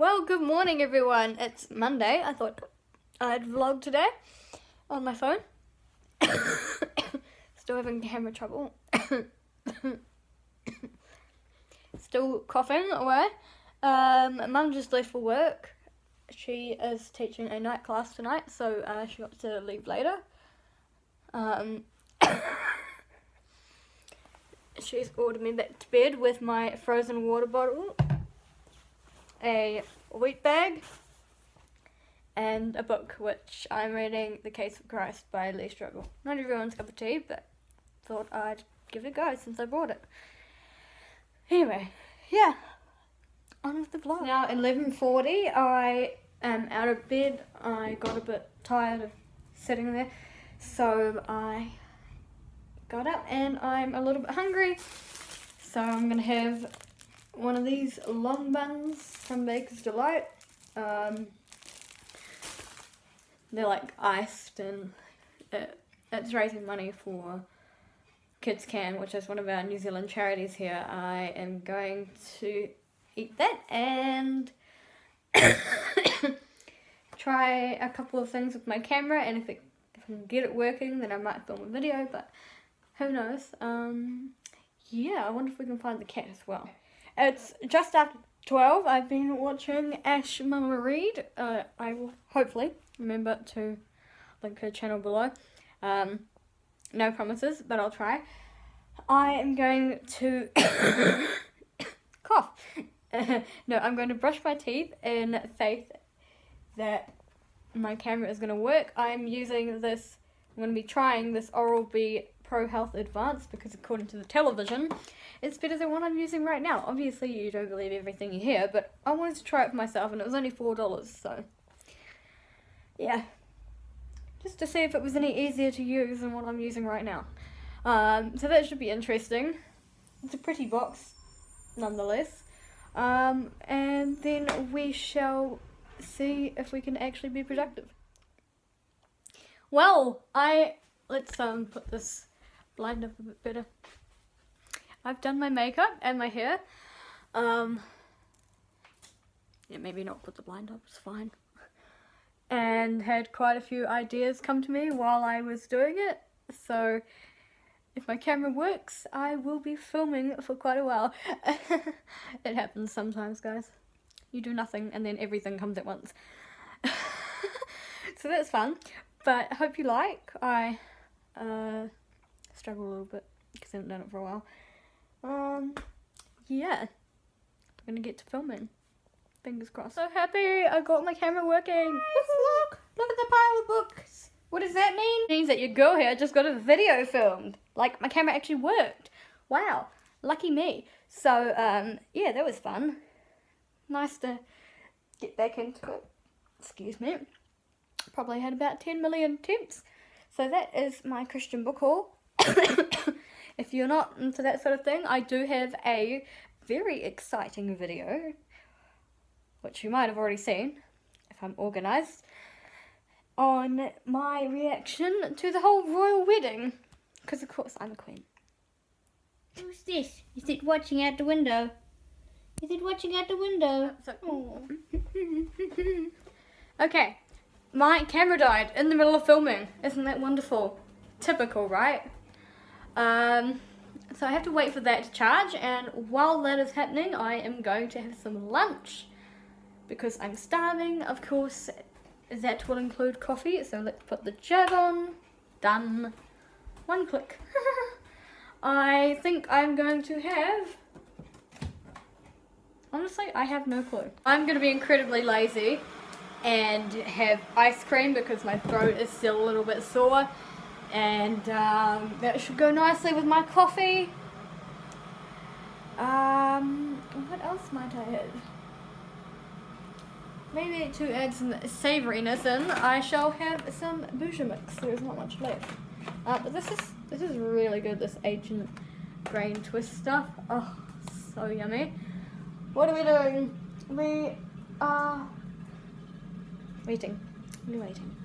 Well, good morning, everyone. It's Monday. I thought I'd vlog today on my phone. Still having camera trouble. Still coughing away. Um, Mum just left for work. She is teaching a night class tonight, so uh, she got to leave later. Um, she's ordered me back to bed with my frozen water bottle a wheat bag, and a book, which I'm reading The Case of Christ by Lee Strobel. Not everyone's cup of tea, but thought I'd give it a go since I bought it. Anyway, yeah, on with the vlog. Now 11.40, I am out of bed. I got a bit tired of sitting there, so I got up and I'm a little bit hungry. So I'm gonna have one of these long buns from Baker's Delight. Um, they're like iced and it, it's raising money for Kids Can, which is one of our New Zealand charities here. I am going to eat that and try a couple of things with my camera and if, it, if I can get it working then I might film a video but who knows. Um, yeah, I wonder if we can find the cat as well. It's just after 12. I've been watching Ash Mama Read. Uh, I will hopefully remember to link her channel below. Um, no promises, but I'll try. I am going to cough. no, I'm going to brush my teeth in faith that my camera is going to work. I'm using this, I'm going to be trying this Oral-B Pro Health Advanced because according to the television, it's better than what I'm using right now. Obviously, you don't believe everything you hear, but I wanted to try it for myself and it was only $4, so yeah. Just to see if it was any easier to use than what I'm using right now. Um, so that should be interesting. It's a pretty box, nonetheless. Um, and then we shall see if we can actually be productive. Well, I let's um put this blind up a bit better. I've done my makeup and my hair. Um, yeah, maybe not put the blind up, it's fine. And had quite a few ideas come to me while I was doing it. So if my camera works, I will be filming for quite a while. it happens sometimes, guys. You do nothing and then everything comes at once. so that's fun. But I hope you like. I uh, struggle a little bit because I haven't done it for a while. Um, yeah. I'm gonna get to filming. Fingers crossed. So happy I got my camera working. Yes, look! Look at the pile of books. What does that mean? It means that your girl here just got a video filmed. Like, my camera actually worked. Wow. Lucky me. So, um, yeah, that was fun. Nice to get back into it. Excuse me. Probably had about 10 million attempts. So that is my Christian book haul. if you're not into that sort of thing, I do have a very exciting video, which you might have already seen, if I'm organised, on my reaction to the whole royal wedding. Because, of course, I'm a queen. Who's this? Is it watching out the window? Is it watching out the window? Okay, my camera died in the middle of filming. Isn't that wonderful? Typical, right? Um, so I have to wait for that to charge and while that is happening I am going to have some lunch. Because I'm starving of course. That will include coffee so let's put the jug on. Done. One click. I think I'm going to have honestly I have no clue. I'm going to be incredibly lazy and have ice cream because my throat is still a little bit sore and um, that should go nicely with my coffee. Um, what else might I add? Maybe to add some savouriness in, I shall have some bhuja mix. There's not much left. Uh, but this is this is really good. This ancient grain twist stuff. Oh, so yummy. What are we doing? We are waiting. We're waiting.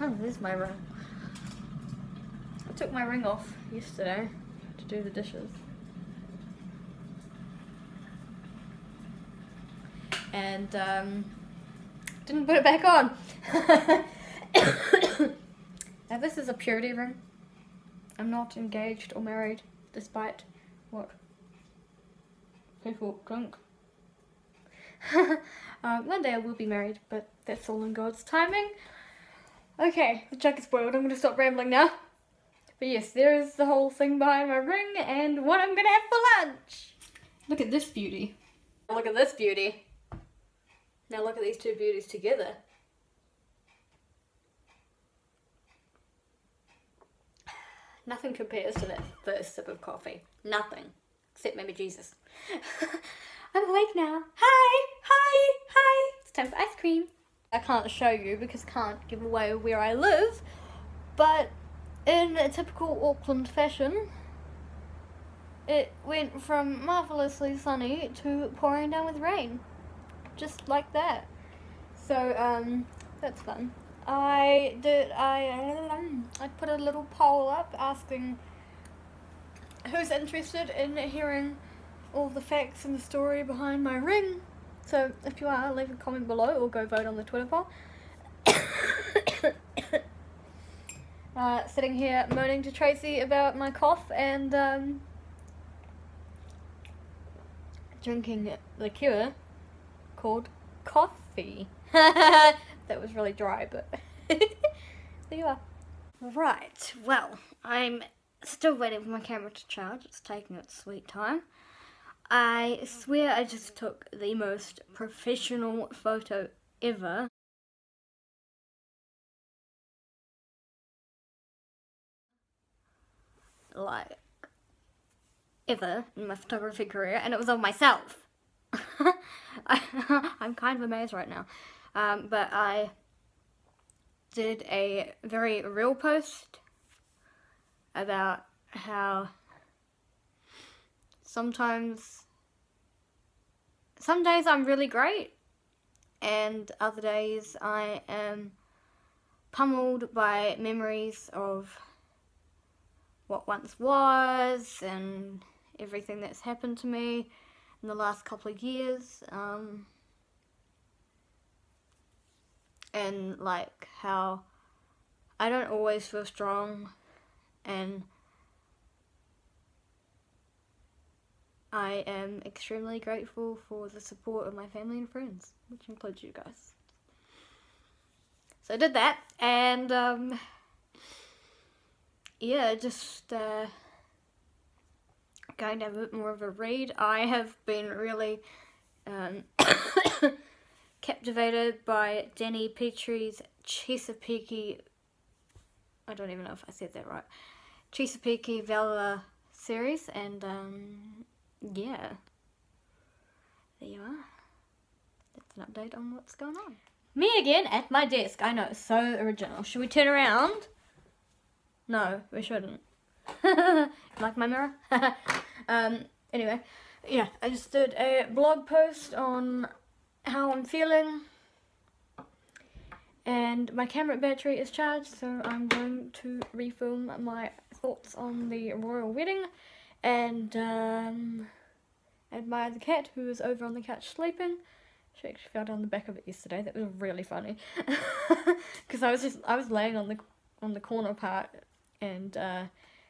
Oh, this is my room took my ring off yesterday to do the dishes. and um, didn't put it back on. now this is a purity ring. I'm not engaged or married, despite what people think. uh, one day I will be married, but that's all in God's timing. Okay, the jug is boiled. I'm going to stop rambling now. But yes, there is the whole thing behind my ring and what I'm going to have for lunch. Look at this beauty. Look at this beauty. Now look at these two beauties together. Nothing compares to that first sip of coffee. Nothing. Except maybe Jesus. I'm awake now. Hi! Hi! Hi! It's time for ice cream. I can't show you because I can't give away where I live, but in a typical Auckland fashion, it went from marvellously sunny to pouring down with rain. Just like that. So, um, that's fun. I did, I, I put a little poll up asking who's interested in hearing all the facts and the story behind my ring. So if you are, leave a comment below or go vote on the Twitter poll. uh, sitting here moaning to Tracy about my cough and um, drinking liqueur called coffee. that was really dry, but there you are. Right, well, I'm still waiting for my camera to charge. It's taking its sweet time. I swear I just took the most professional photo ever. Like, ever in my photography career, and it was of myself. I, am kind of amazed right now. Um, but I did a very real post about how sometimes some days I'm really great and other days I am pummeled by memories of what once was and everything that's happened to me in the last couple of years um, and like how I don't always feel strong and I am extremely grateful for the support of my family and friends, which includes you guys. So I did that, and um, yeah, just uh, going to have a bit more of a read. I have been really um, captivated by Dani Pettrey's Chesapeake, I don't even know if I said that right, Chesapeake Valor series, and um, yeah, there you are. That's an update on what's going on. Me again at my desk. I know, so original. Should we turn around? No, we shouldn't. like my mirror? um, anyway, yeah, I just did a blog post on how I'm feeling. And my camera battery is charged, so I'm going to refilm my thoughts on the royal wedding and um, admire the cat who was over on the couch sleeping. She actually fell down the back of it yesterday. That was really funny because I was just I was laying on the on the corner part and uh,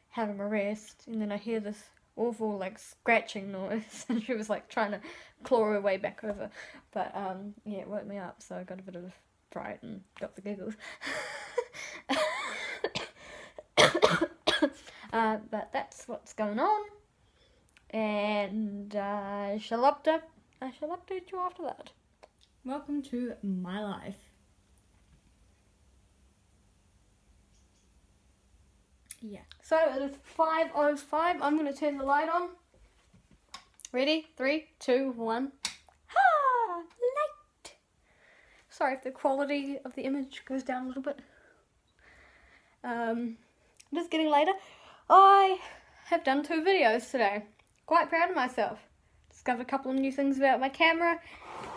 having a rest, and then I hear this awful like scratching noise, and she was like trying to claw her way back over. But um, yeah, it woke me up, so I got a bit of fright and got the giggles. Uh, but that's what's going on. And I shall update I shall update you after that. Welcome to my life. Yeah. So it is 5.05. I'm going to turn the light on. Ready? Three, two, one. Ha! Light! Sorry if the quality of the image goes down a little bit. Um, just getting later. I have done two videos today. Quite proud of myself. Discovered a couple of new things about my camera.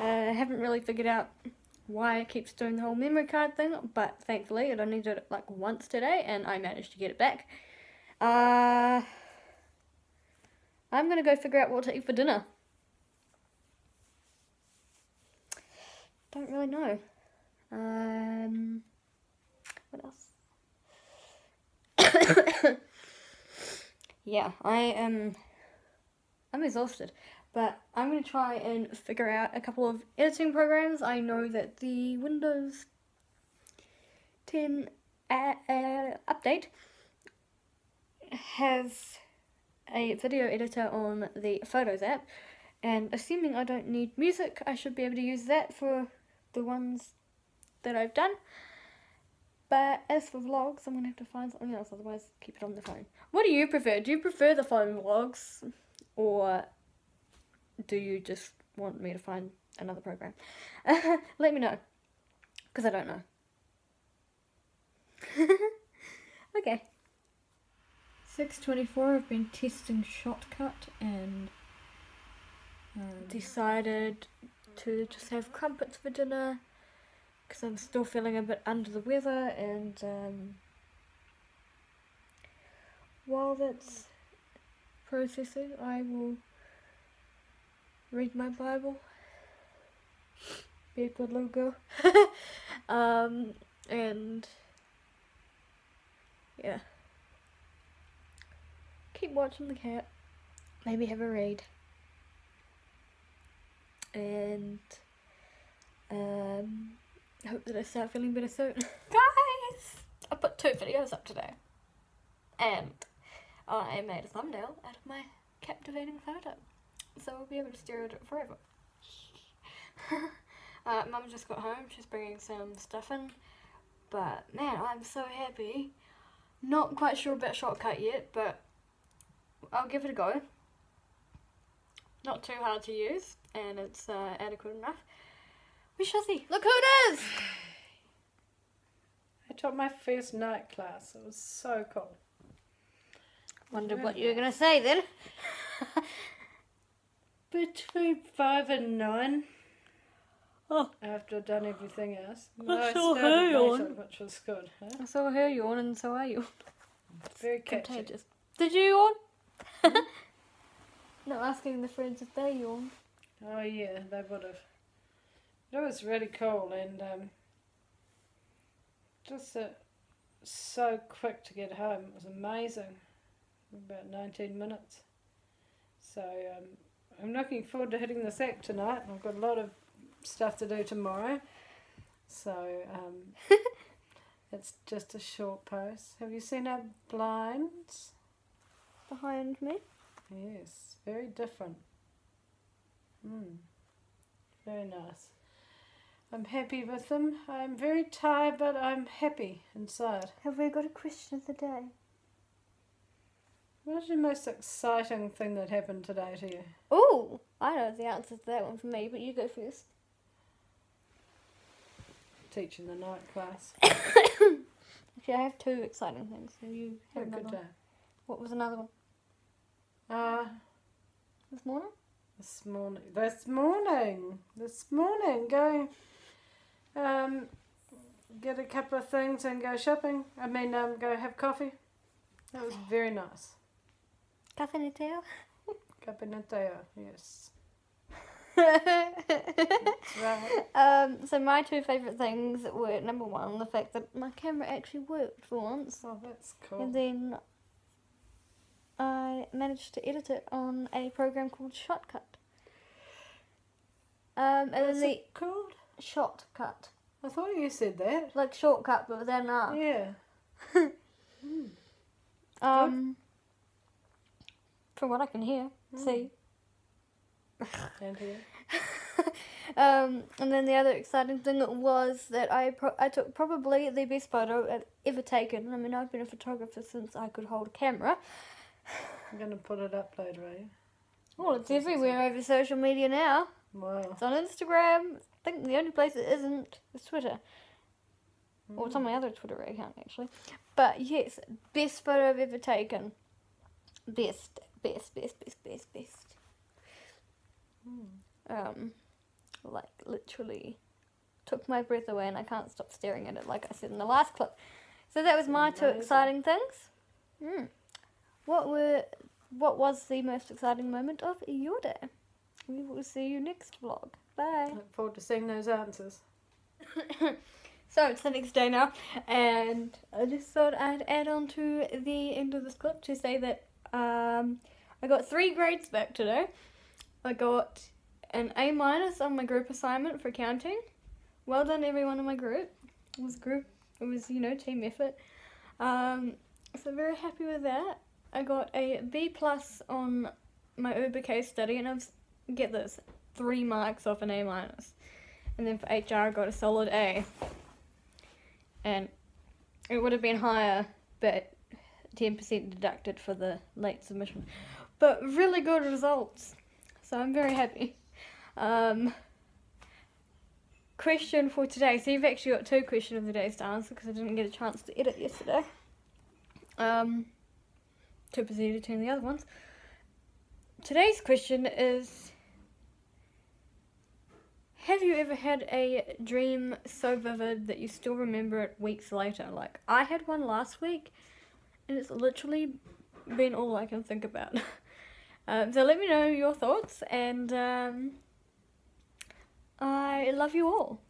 I uh, haven't really figured out why it keeps doing the whole memory card thing, but thankfully it only did it like once today and I managed to get it back. Uh, I'm gonna go figure out what to eat for dinner. don't really know. Um, what else? yeah, I am. I'm exhausted, but I'm gonna try and figure out a couple of editing programs. I know that the Windows 10 uh, uh, update has a video editor on the Photos app, and assuming I don't need music, I should be able to use that for the ones that I've done. But as for vlogs, I'm gonna have to find something else, otherwise keep it on the phone. What do you prefer? Do you prefer the phone vlogs, or do you just want me to find another program? Let me know, because I don't know. okay. 624, I've been testing Shotcut and um, Decided to just have crumpets for dinner because I'm still feeling a bit under the weather and um, while that's processing I will read my Bible. Be a good little girl. Um, and yeah. Keep watching the cat. Maybe have a read. And um, I hope that I start feeling better soon. Guys, I put two videos up today, and I made a thumbnail out of my captivating photo, so we'll be able to at it forever. uh, Mum just got home. She's bringing some stuff in, but man, I'm so happy. Not quite sure about Shotcut yet, but I'll give it a go. Not too hard to use, and it's uh, adequate enough. We shall see. Look who it is! I taught my first night class. It was so cool. Wondered what you were going to say then. Between five and nine. Oh. After I'd done everything else. I I saw started her yawn. which was good. Huh? I saw her yawn, and so are you. Very catchy. Contagious. Did you yawn? Not asking the friends if they yawn. Oh yeah, they would have. It was really cool and um, just uh, so quick to get home. It was amazing. About 19 minutes. So um, I'm looking forward to hitting the sack tonight. I've got a lot of stuff to do tomorrow. So um, it's just a short post. Have you seen our blinds? Behind me. Yes, very different. Hmm. Very nice. I'm happy with them. I'm very tired, but I'm happy inside. Have we got a question of the day? What's the most exciting thing that happened today to you? Oh, I know the answer to that one for me, but you go first. Teaching the night class. Actually, I have two exciting things. So you have Had a good day. What was another one? Uh, This morning? this morning. This morning. This morning. Go. Um, get a couple of things and go shopping. I mean, um, go have coffee. That was very nice. Cafe Nateo? Capinateo, yes. That's right. um, so my two favourite things were number one, the fact that my camera actually worked for once. Oh, that's cool. And then I managed to edit it on a program called Shotcut. Um, and then What's the it called? Shotcut. I thought you said that. Like shortcut, but an R. Yeah. Um, from what I can hear, see. And um, and then the other exciting thing was that I pro- I took probably the best photo I've ever taken. I mean, I've been a photographer since I could hold a camera. I'm going to put it up later, eh? Well, it's everywhere over social media now. Wow. It's on Instagram. I think the only place it isn't is Twitter. Or it's on my other Twitter account, actually. But yes, best photo I've ever taken. Best, best, best, best, best, best. Um, like literally took my breath away and I can't stop staring at it, like I said in the last clip. So that was my two exciting things. Mm. What were, what was the most exciting moment of your day? We will see you next vlog. Bye. Look forward to seeing those answers. so it's the next day now, and I just thought I'd add on to the end of this clip to say that um, I got three grades back today. I got an A minus on my group assignment for counting. Well done, everyone in my group. It was group. It was you know team effort. Um, so very happy with that. I got a B plus on my Uber case study, and I've get this three marks off an A minus. And then for HR, I got a solid A. And it would have been higher, but 10% deducted for the late submission. But really good results. So I'm very happy. Um, question for today. So you've actually got two questions of the days to answer because I didn't get a chance to edit yesterday. Um, too busy editing the other ones. Today's question is Have you ever had a dream so vivid that you still remember it weeks later? Like, I had one last week and it's literally been all I can think about. um, so let me know your thoughts and um, I love you all.